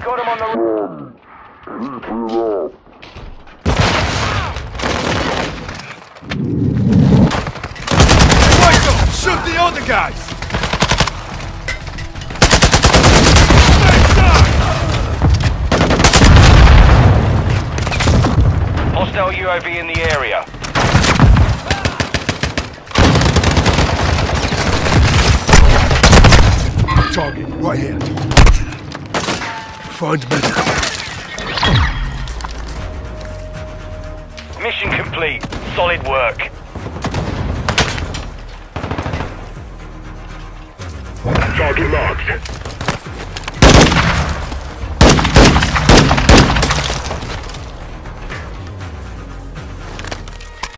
Michael, shoot the other guys! Hostile UAV in the area. Target, right here. Find medical. Mission complete. Solid work. Target marked.